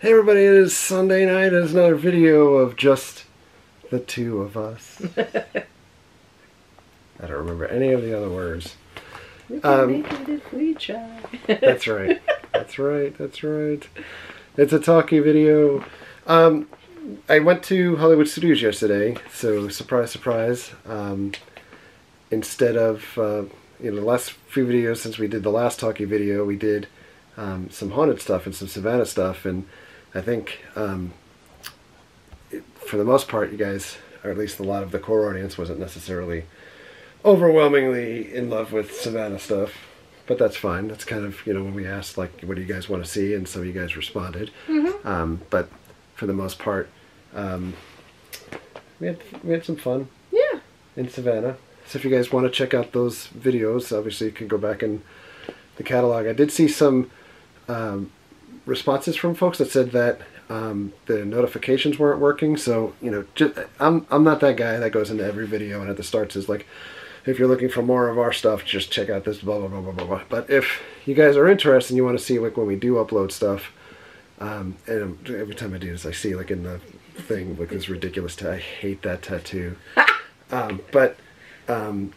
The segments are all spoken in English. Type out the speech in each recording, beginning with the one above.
Hey everybody, it is Sunday night. It's another video of just the two of us. I don't remember any of the other words. We can Um, make it if we try. That's right. That's right. That's right. It's a talkie video. Um, I went to Hollywood Studios yesterday, so surprise, surprise. Um, instead of uh, you know the last few videos since we did the last talkie video, we did um, some haunted stuff and some Savannah stuff, and I think um, it, for the most part, you guys, or at least a lot of the core audience, wasn't necessarily overwhelmingly in love with Savannah stuff. But that's fine. That's kind of, you know, when we asked, like, what do you guys want to see? And so you guys responded. Um, but for the most part, um, we, had, we had some fun Yeah. in Savannah. So if you guys want to check out those videos, obviously you can go back in the catalog. I did see some um, responses from folks that said that um, the notifications weren't working. So you know, just, I'm I'm not that guy that goes into every video and at the start says like, if you're looking for more of our stuff, just check out this blah blah blah blah blah. blah. But if you guys are interested and you want to see like when we do upload stuff, um, and every time I do this, I see like in the thing like this ridiculous. I hate that tattoo. um, but um,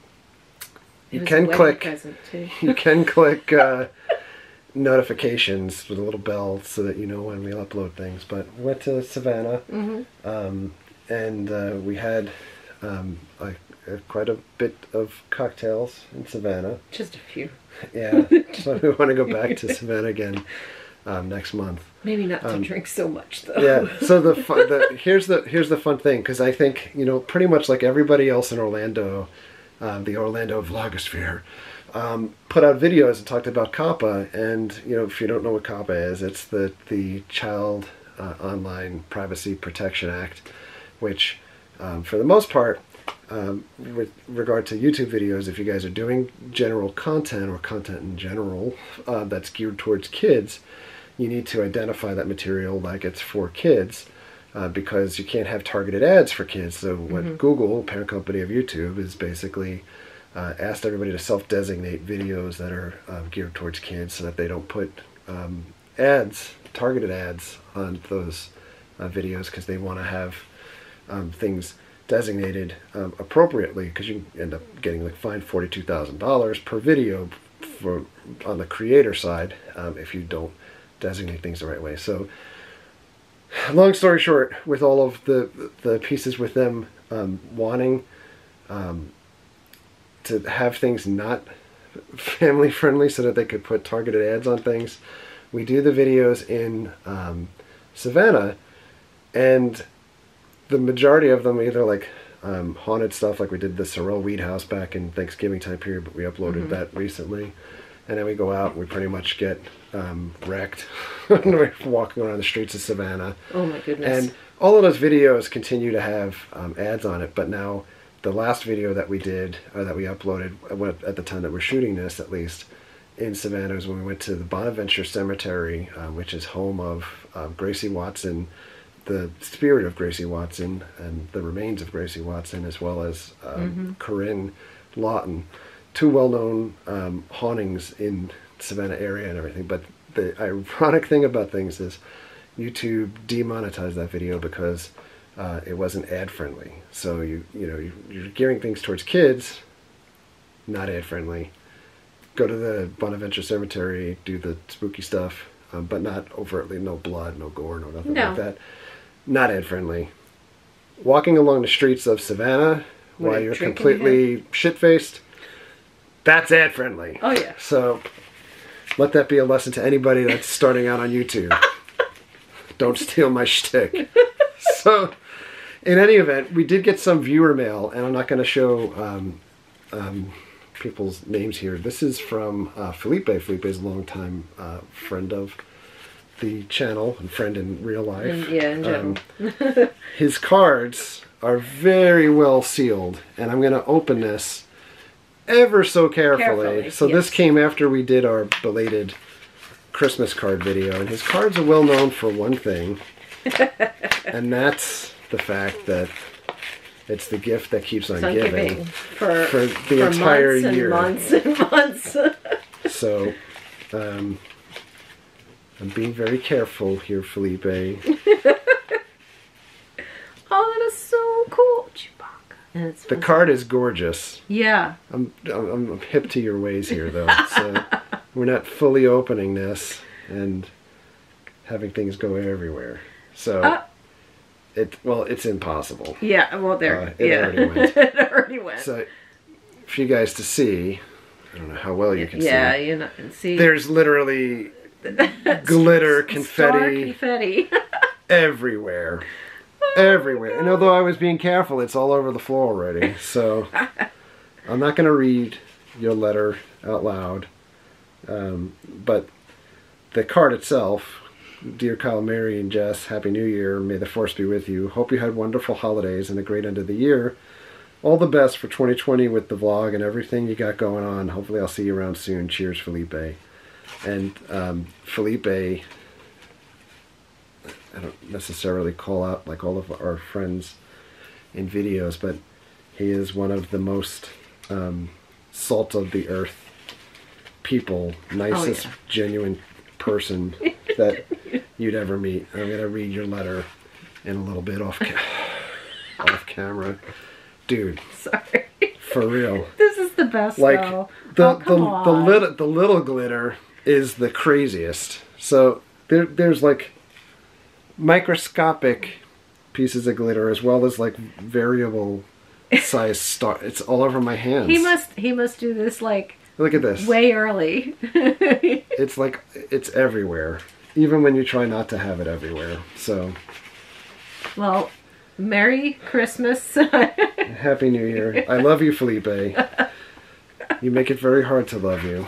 you can click you can click uh, notifications with a little bell so that you know when we'll upload things. But we went to Savannah, Mm-hmm. um, and uh, we had um, like, uh, quite a bit of cocktails in Savannah. Just a few. Yeah, so we want to go back to Savannah again um, next month. Maybe not to Um, drink so much, though. Yeah. So the, fun, the here's the here's the fun thing because I think you know pretty much like everybody else in Orlando, um, the Orlando Vlogosphere, um, put out videos and talked about COPPA. And you know if you don't know what COPPA is, it's the the Child uh, Online Privacy Protection Act, which um, for the most part. Um, with regard to YouTube videos, if you guys are doing general content or content in general uh, that's geared towards kids, you need to identify that material like it's for kids uh, because you can't have targeted ads for kids. So what Google, parent company of YouTube, is basically uh, asked everybody to self-designate videos that are uh, geared towards kids so that they don't put um, ads, targeted ads on those uh, videos because they want to have um, things designated um, appropriately because you end up getting like fined $42,000 per video for on the creator side um, if you don't designate things the right way. So, long story short, with all of the the pieces with them um, wanting um, to have things not family friendly so that they could put targeted ads on things, we do the videos in um, Savannah, and the majority of them either like um, haunted stuff, like we did the Sorrel Weed House back in Thanksgiving time period, but we uploaded that recently. And then we go out and we pretty much get um, wrecked We're walking around the streets of Savannah. Oh, my goodness. And all of those videos continue to have um, ads on it, but now the last video that we did, or that we uploaded uh, at the time that we're shooting this at least, in Savannah is when we went to the Bonaventure Cemetery, uh, which is home of um, Gracie Watson, the spirit of Gracie Watson, and the remains of Gracie Watson, as well as um, Corinne Lawton, two well-known um, hauntings in Savannah area and everything. But the ironic thing about things is YouTube demonetized that video because uh, it wasn't ad friendly. So you you know you, you're gearing things towards kids, not ad friendly. Go to the Bonaventure Cemetery, do the spooky stuff, um, but not overtly no blood, no gore, no nothing No. like that. Not ad friendly. Walking along the streets of Savannah while you're completely shit faced, that's ad friendly. Oh, yeah. So let that be a lesson to anybody that's starting out on YouTube. Don't steal my shtick. so, in any event, we did get some viewer mail, and I'm not going to show um, um, people's names here. This is from uh, Felipe. Felipe is a longtime uh, friend of the channel and friend in real life. Yeah, in general. Um, his cards are very well sealed, and I'm going to open this ever so carefully. Carefully, so this came after we did our belated Christmas card video, and his cards are well known for one thing, and that's the fact that it's the gift that keeps on giving. giving for, for the for entire months year. months and months. So, um, I'm being very careful here, Felipe. Oh, that is so cool. Chewbacca. And it's The card is gorgeous. Yeah. I'm, I'm, I'm hip to your ways here, though. So we're not fully opening this and having things go everywhere. So Uh. It well, it's impossible. Yeah. Well, there. Uh, it yeah. already went. it already went. So for you guys to see, I don't know how well you can yeah. see. Yeah, you know. and See. There's literally glitter, confetti confetti. everywhere. Everywhere. And although I was being careful, it's all over the floor already. So I'm not going to read your letter out loud. Um, but the card itself, Dear Kyle, Mary, and Jess, Happy New Year. May the force be with you. Hope you had wonderful holidays and a great end of the year. All the best for 2020 with the vlog and everything you got going on. Hopefully, I'll see you around soon. Cheers, Felipe. And um, Felipe I don't necessarily call out like all of our friends in videos, but he is one of the most um, salt of the earth people, nicest, yeah. genuine person that you'd ever meet. I'm gonna read your letter in a little bit off ca- off camera, dude. Sorry. For real, This is the best. like though. the oh, the come the on. little the little glitter is the craziest. So there there's like microscopic pieces of glitter as well as like variable size star. It's all over my hands. He must. He must do this like look at this. way early. It's like it's everywhere, even when you try not to have it everywhere. So well, Merry Christmas. happy New Year. I love you, Felipe. You make it very hard to love you.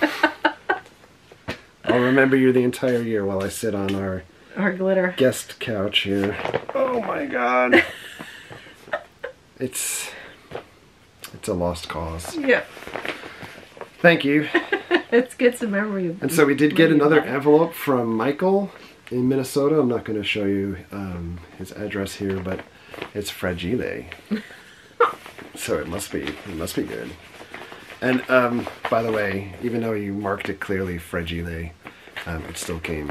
I'll remember you the entire year while I sit on our Our glitter. guest couch here. Oh my god. it's it's a lost cause. Yeah. Thank you. It's good to memory. And so we did get another Yeah. envelope from Michael in Minnesota. I'm not going to show you um, his address here, but it's fragile. so it must be it must be good. And um, by the way, even though you marked it clearly fragile, um, it still came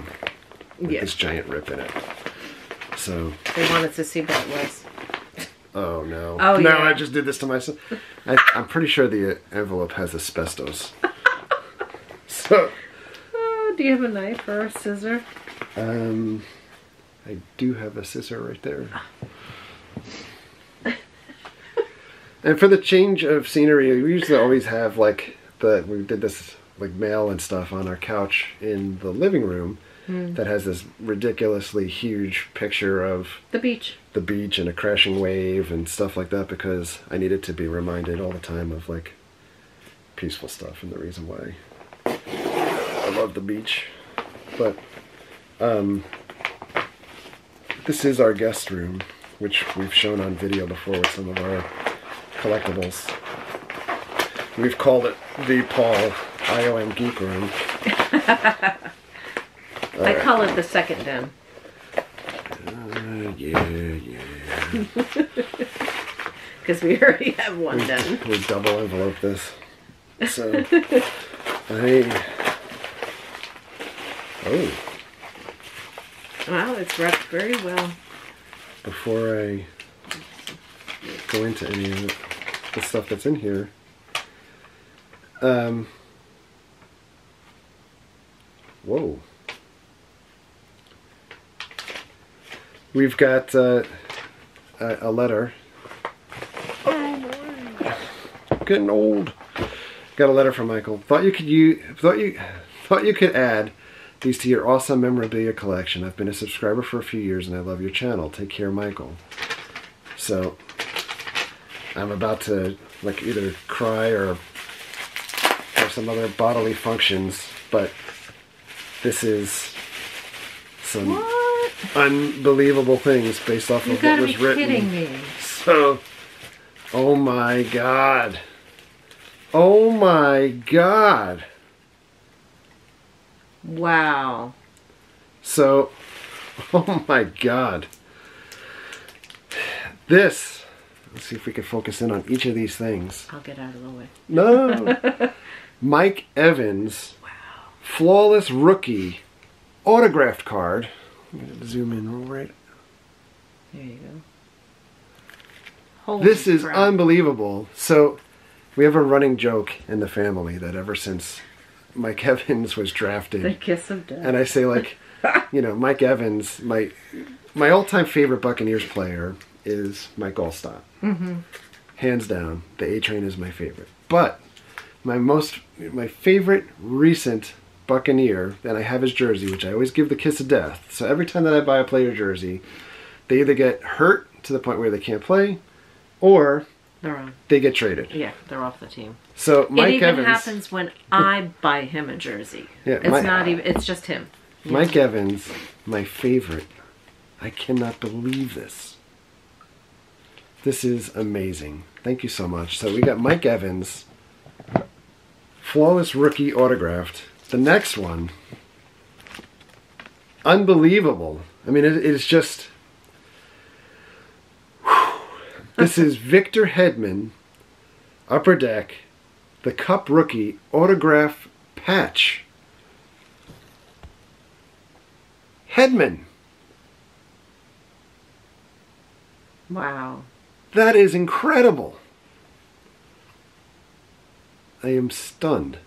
with Yeah. this giant rip in it. So They wanted to see what it was. Oh no! Oh, no! yeah. I just did this to myself. I, I'm pretty sure the envelope has asbestos. So, Oh, do you have a knife or a scissor? um, I do have a scissor right there. and for the change of scenery, we usually always have like the we did this like mail and stuff on our couch in the living room that has this ridiculously huge picture of The beach. the beach and a crashing wave and stuff like that because I needed to be reminded all the time of like peaceful stuff and the reason why love the beach. But um this is our guest room, which we've shown on video before with some of our collectibles. We've called it the Paul IOM Geek Room. I call it the second den. Uh, yeah, yeah. Because we already have one den. we double envelope this. So I oh Wow, it's wrapped very well. before I go into any of it, the stuff that's in here. Um. Whoa. We've got uh, a, a letter. Oh getting old. Got a letter from Michael. Thought you could you thought you thought you could add these to your awesome memorabilia collection. I've been a subscriber for a few years and I love your channel. Take care, Michael. So I'm about to like either cry or have some other bodily functions, but this is some What? unbelievable things based off You of what was written. kidding me. So, oh my god. Oh my god. Wow. So, oh my god. This, let's see if we can focus in on each of these things. I'll get out of the way. No. Mike Evans, Wow. flawless rookie autographed card. I'm gonna zoom in right. There you go. Holy This is unbelievable. So, we have a running joke in the family that ever since Mike Evans was drafted, the kiss of death. and I say like, you know, Mike Evans, my my all-time favorite Buccaneers player is Mike Alstott. Mm-hmm. Hands down, the A Train is my favorite. But my most my favorite recent Buccaneer, and I have his jersey, which I always give the kiss of death. So every time that I buy a player jersey, they either get hurt to the point where they can't play, or they're on. they get traded. Yeah, they're off the team. So Mike it even Evans, happens when I buy him a jersey. Yeah, it's my- not even. It's just him. Mike Evans, my favorite. I cannot believe this. This is amazing. Thank you so much. So we got Mike Evans, flawless rookie autographed. The next one, unbelievable. I mean, it, it is just. This is Victor Hedman, Upper Deck, the Cup rookie autograph patch. Hedman. Wow. That is incredible. I am stunned.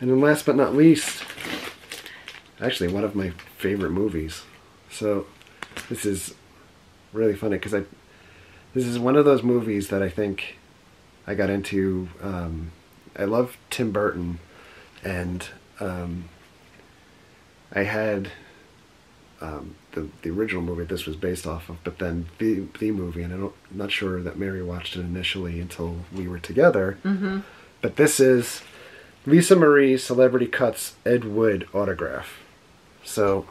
And then last but not least, actually one of my favorite movies. So this is really funny because I this is one of those movies that I think I got into. Um, I love Tim Burton, and um, I had um, the the original movie this was based off of, but then the the movie, and I don't, I'm not sure that Mary watched it initially until we were together. Mm-hmm. But this is Lisa Marie Celebrity Cuts Ed Wood autograph. So,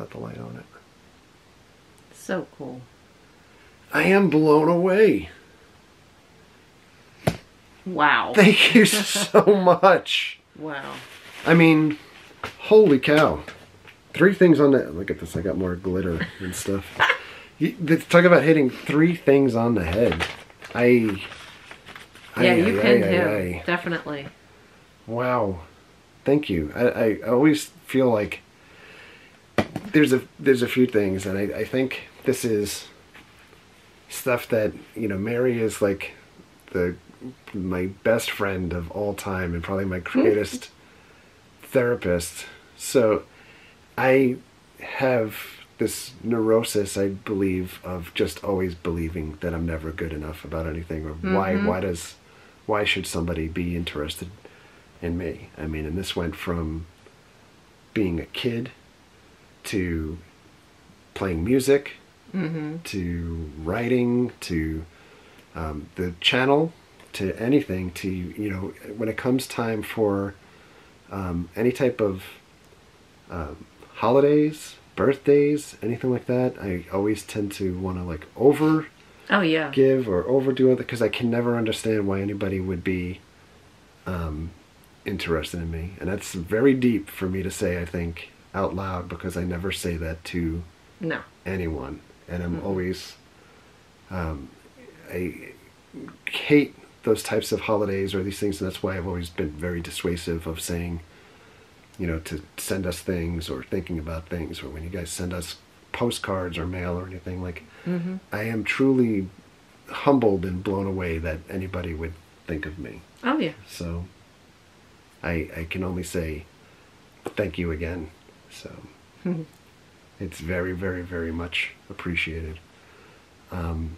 without the light on it. So cool. I am blown away. Wow. Thank you so much. wow. I mean, holy cow. Three things on that. Look at this. I got more glitter and stuff. You, talk about hitting three things on the head. I. Yeah, you ay, pinned him. Definitely. Wow. Thank you. I, I always feel like there's a there's a few things, and I, I think this is stuff that you know. Mary is like the my best friend of all time, and probably my hmm. greatest therapist. So I have this neurosis, I believe, of just always believing that I'm never good enough about anything, or why mm-hmm. why does why should somebody be interested in me? I mean, and this went from being a kid to playing music to writing to um, the channel to anything to you know when it comes time for um, any type of um, holidays birthdays anything like that i always tend to want to like over Oh yeah. give or overdo it because I can never understand why anybody would be um, interested in me, and that's very deep for me to say. I think out loud because I never say that to No. anyone, and I'm always um, I hate those types of holidays or these things, and that's why I've always been very dissuasive of saying, you know, to send us things or thinking about things, or when you guys send us postcards or mail or anything like. I am truly humbled and blown away that anybody would think of me. Oh yeah. So I I can only say thank you again. So it's very very very much appreciated. Um,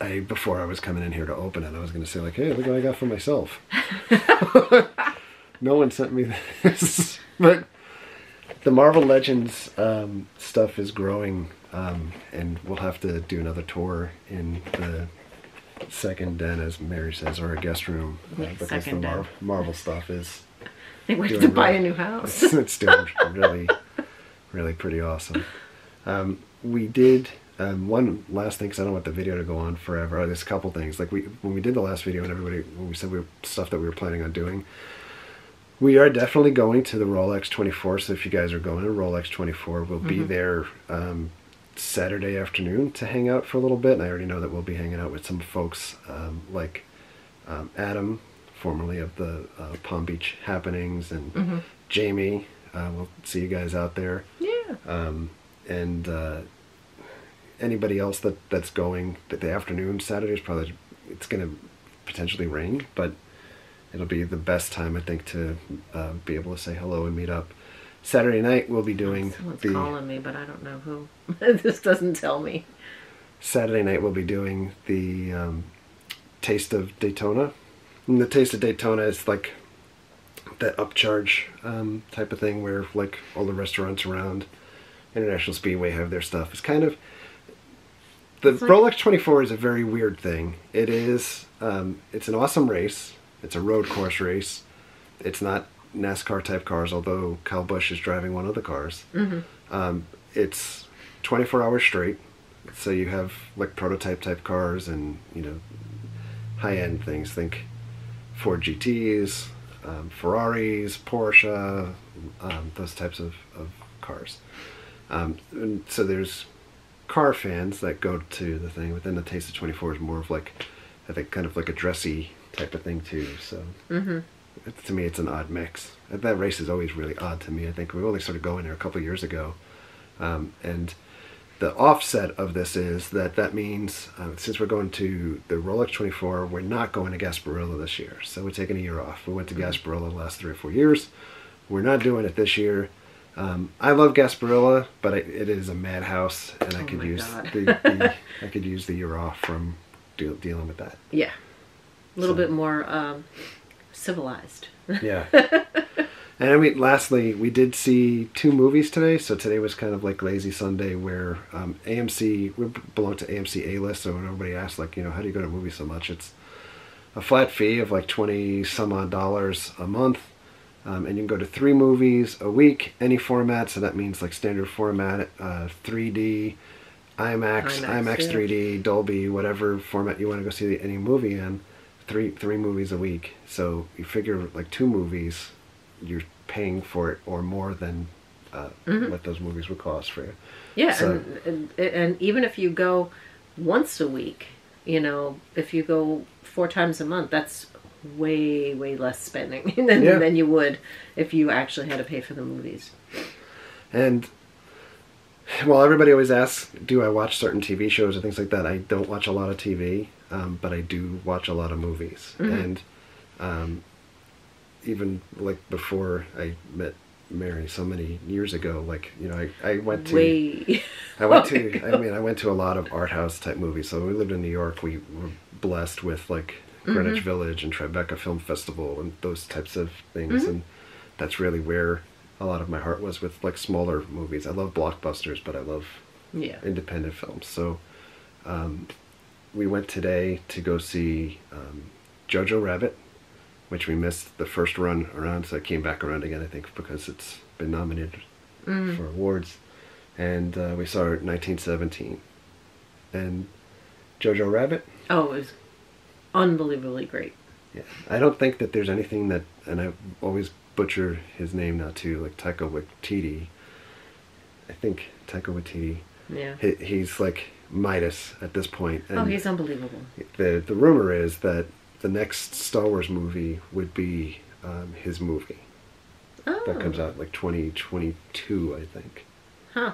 I before I was coming in here to open it, I was going to say like, hey, look what I got for myself. no one sent me this, but the Marvel Legends um, stuff is growing, um, and we'll have to do another tour in the second den, as Mary says, or a guest room, uh, because the. Mar- Marvel stuff is I think we have Doing to buy a new house. it's doing really, really pretty awesome. Um, we did um, one last thing because I don't want the video to go on forever. There's a couple things like we when we did the last video and everybody when we said we were, stuff that we were planning on doing. We are definitely going to the Rolex 24. So if you guys are going to Rolex 24, we'll be there um, Saturday afternoon to hang out for a little bit. And I already know that we'll be hanging out with some folks um, like um, Adam formerly of the uh, Palm Beach happenings, and Mm-hmm. Jamie. Uh, we'll see you guys out there, Yeah. um, and uh, anybody else that that's going. The, the afternoon Saturday is probably it's going to potentially rain, but it'll be the best time I think to uh, be able to say hello and meet up. Saturday night we'll be doing Someone's the calling me, but I don't know who. this doesn't tell me. Saturday night we'll be doing the um, Taste of Daytona. And the Taste of Daytona is like that upcharge um, type of thing where like all the restaurants around International Speedway have their stuff. It's kind of the like- Rolex 24 is a very weird thing. It is um, it's an awesome race. It's a road course race. It's not NASCAR type cars, although Kyle Busch is driving one of the cars. Um, it's 24 hours straight. So you have like prototype type cars and, you know, high end things. Think Ford GTs, um, Ferraris, Porsche, um, those types of, of cars. Um, so there's car fans that go to the thing, but then the Taste of 24 is more of like, I think, kind of like a dressy type of thing too. So Mm-hmm. it's, to me, it's an odd mix. That race is always really odd to me. I think we only started going there a couple of years ago, um, and the offset of this is that that means uh, since we're going to the Rolex 24, we're not going to Gasparilla this year. So we're taking a year off. We went to Gasparilla the last three or four years. We're not doing it this year. Um, I love Gasparilla, but I, it is a madhouse, and I Oh could use the, the I could use the year off from deal, dealing with that. Yeah. A little So- bit more um, civilized. Yeah. and I mean, lastly, we did see two movies today. So today was kind of like lazy Sunday, where um, AMC we belong to AMC A list. So when everybody asks, like, you know, how do you go to movies so much? It's a flat fee of like twenty some odd dollars a month, um, and you can go to three movies a week, any format. So that means like standard format, uh, 3D. IMAX, IMAX, IMAX, yeah. 3D, Dolby, whatever format you want to go see any movie in, three three movies a week. So you figure like two movies, you're paying for it or more than uh, what those movies would cost for you. Yeah, So- and, and and even if you go once a week, you know, if you go four times a month, that's way way less spending than Yeah. than you would if you actually had to pay for the movies. And well, everybody always asks, do I watch certain TV shows or things like that? I don't watch a lot of TV, um, but I do watch a lot of movies. And um, even like before I met Mary so many years ago, like you know, I, I went to Way. I went to I mean I went to a lot of art house type movies. So when we lived in New York, we were blessed with like Greenwich Village and Tribeca Film Festival and those types of things and that's really where a lot of my heart was with like smaller movies. I love blockbusters, but I love yeah. independent films. So um, we went today to go see um, Jojo Rabbit, which we missed the first run around, so I came back around again, I think, because it's been nominated for awards. And uh, we saw 1917. And Jojo Rabbit, Oh, it was unbelievably great. yeah, I don't think that there's anything that, and I always butcher his name now too, like Taika Waititi. I think Taika Waititi. Yeah. He, he's like Midas at this point. And oh, he's unbelievable. the the rumor is that the next Star Wars movie would be um, his movie Oh. that comes out like 2022, I think. Huh.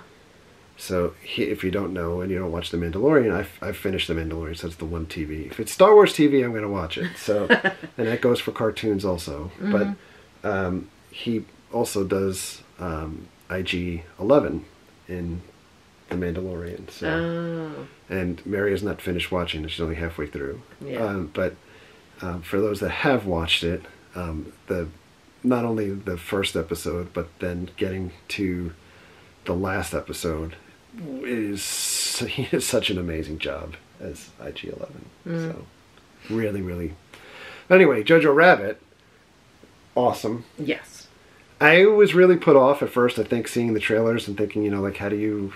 So he, if you don't know and you don't watch The Mandalorian, I've, I've finished The Mandalorian, so it's the one TV. If it's Star Wars TV, I'm going to watch it. So, and that goes for cartoons also. But um, he also does um, IG 11 in The Mandalorian. So. Oh. and Mary has not finished watching it. She's only halfway through. Yeah. Um, but um, for those that have watched it, um, the not only the first episode, but then getting to the last episode is he does such an amazing job as IG Eleven. So really, really. Anyway, Jojo Rabbit, awesome. Yes. I was really put off at first. I think seeing the trailers and thinking, you know, like how do you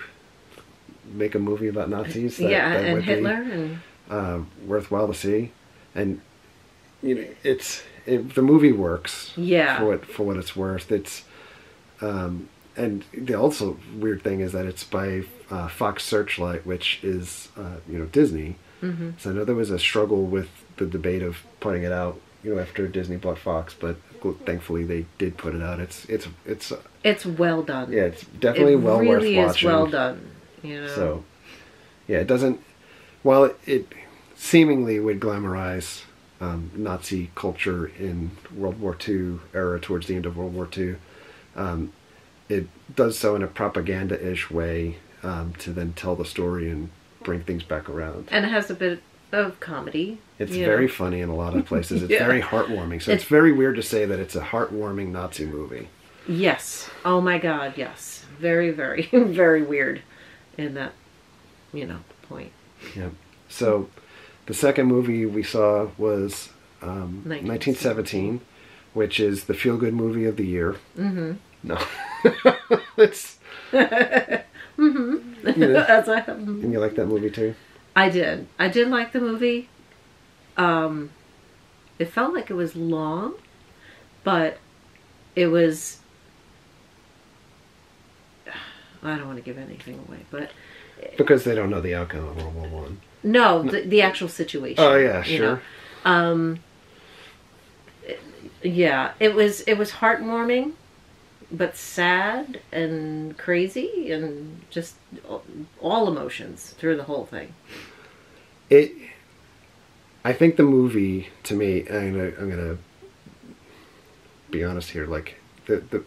make a movie about Nazis? that- yeah, that and would be, Hitler and uh, worthwhile to see, and you know, it's it, the movie works. Yeah. For what for what it's worth, it's um, and the also weird thing is that it's by uh, Fox Searchlight, which is uh, you know Disney. Mm-hmm. So I know there was a struggle with the debate of putting it out, you know, after Disney bought Fox, but thankfully they did put it out. It's it's it's It's well done. yeah, it's definitely it well really worth is well done. You know. So, yeah, it doesn't. While it, it seemingly would glamorize um, Nazi culture in World War II era, towards the end of World War II, um, it does so in a propaganda-ish way um, to then tell the story and bring things back around. and it has a bit of comedy. It's very know. funny in a lot of places. It's Yeah. very heartwarming. So it's, It's- very weird to say that it's a heartwarming Nazi movie. Yes. Oh my God. Yes. Very, very, very weird. In that, you know, point. Yeah. So the second movie we saw was um, 1917, which is the feel good movie of the year. Mm-hmm. No. it's. mm-hmm. You know, As I, and you like that movie too? I did. I did like the movie. Um, it felt like it was long, but it was. I don't want to give anything away, but Because they don't know the outcome of World War One. No, the, the actual situation. Oh yeah, sure. know. Um, yeah, it was it was heartwarming, but sad and crazy and just all- all emotions through the whole thing. It. I think the movie, to me, I'm gonna, I'm gonna be honest here. Like the, the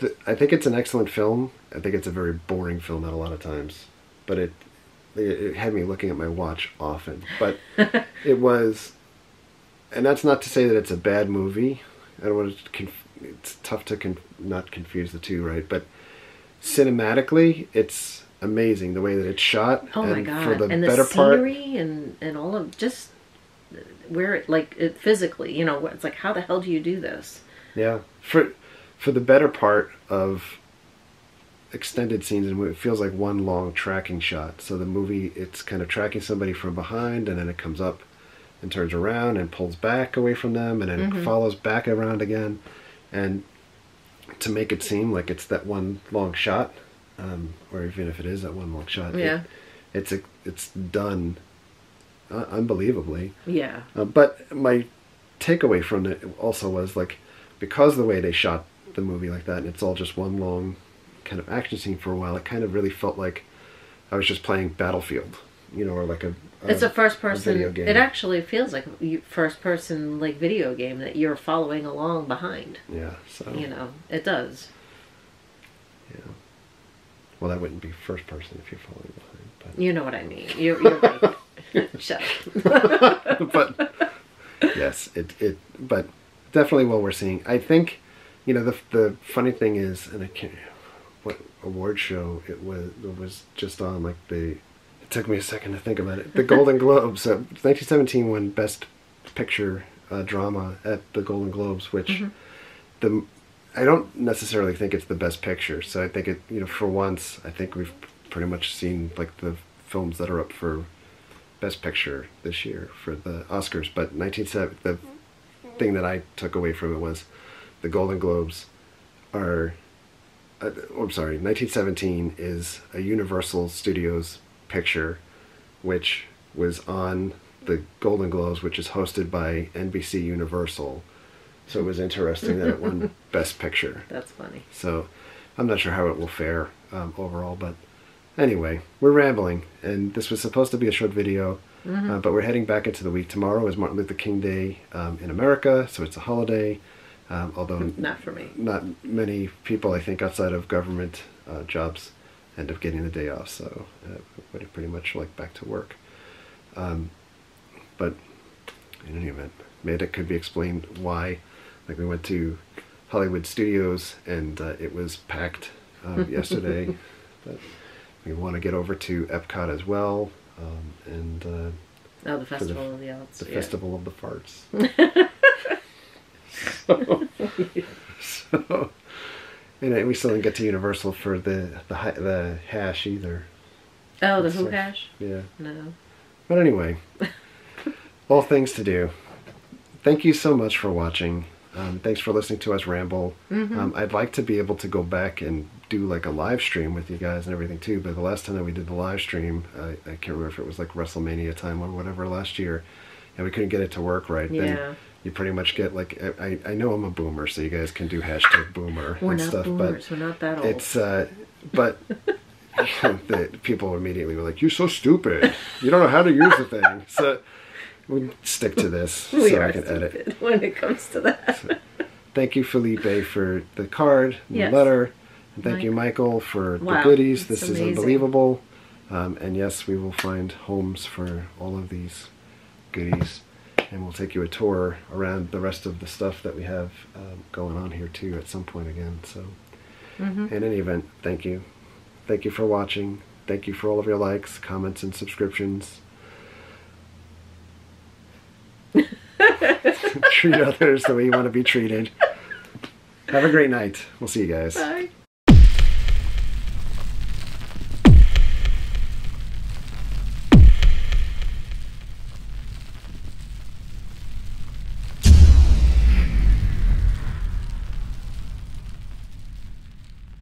the I think it's an excellent film. I think it's a very boring film at a lot of times, but it it, had me looking at my watch often. But it was, and that's not to say that it's a bad movie. I don't want to. Conf- it's tough to con- not confuse the two, right? But cinematically, it's amazing the way that it's shot. Oh my and god! For the and the better part, scenery and and all of just where it like it physically, you know, it's like how the hell do you do this? Yeah, for for the better part of extended scenes, and it feels like one long tracking shot. So the movie, it's kind of tracking somebody from behind, and then it comes up and turns around and pulls back away from them, and then Mm-hmm. it follows back around again, and to make it seem like it's that one long shot, um, or even if it is that one long shot, it- Yeah. it's a, it's done uh, unbelievably. Yeah, Uh, but my takeaway from it also was like because the way they shot the movie like that, and it's all just one long kind of action scene for a while. It kind of really felt like I was just playing Battlefield, you know, or like a. it's a first person. video game. It actually feels like a first person like video game that you're following along behind. Yeah. So. You know, it does. Yeah. Well, that wouldn't be first person if you're following behind, But. You know what I mean. You're, you're right. Shut up. but. but yes, it it. But definitely what we're seeing. I think, you know, the the funny thing is, and I can't. What award show it was? It was just on like the. It took me a second to think about it. The Golden Globes. Uh, 1917 won Best Picture uh, Drama at the Golden Globes, which the I don't necessarily think it's the best picture. So I think it, you know, for once, I think we've pretty much seen like the films that are up for best picture this year for the Oscars. But 1970, the thing that I took away from it was the Golden Globes are. Uh, oh, I'm sorry, 1917 is a Universal Studios picture, which was on the Golden Globes, which is hosted by NBC Universal. So it was interesting that it won Best Picture. That's funny. So I'm not sure how it will fare um, overall, but anyway, we're rambling, and this was supposed to be a short video, uh, but we're heading back into the week. Tomorrow is Martin Luther King Day um, in America, so it's a holiday. Um, although Not for me. not many people, I think, outside of government uh, jobs end up getting the day off, so uh, pretty much like back to work. Um, but in any event, maybe it could be explained why. Like we went to Hollywood Studios and uh, it was packed um, yesterday. but we want to get over to Epcot as well, um, and uh, Oh, the Festival of the Arts. the yeah. Festival of the Farts. so, so, and we still didn't get to Universal for the the the hash either. Oh, the Who like- Hash? Yeah. No. But anyway, all things to do. Thank you so much for watching. Um, thanks for listening to us ramble. Um, I'd like to be able to go back and do like a live stream with you guys and everything too. But the last time that we did the live stream, I, I can't remember if it was like WrestleMania time or whatever last year, and we couldn't get it to work right. Yeah. Then you pretty much get like I, I know I'm a boomer, so you guys can do hashtag boomer We're and stuff, boomers. We're not that but old. it's uh, but the people immediately were like, "You're so stupid. You don't know how to use the thing." So we stick to this we so are I can edit. when it comes to that. Thank you, Felipe, for the card, and Yes. the letter, and thank Mike. you, Michael, for the goodies. This is unbelievable. Um, and yes, we will find homes for all of these goodies, and we'll take you a tour around the rest of the stuff that we have um, going on here too at some point again. So, Mhm. in any event, thank you, thank you for watching. Thank you for all of your likes, comments, and subscriptions. Treat others the way you want to be treated. Have a great night. We'll see you guys. Bye.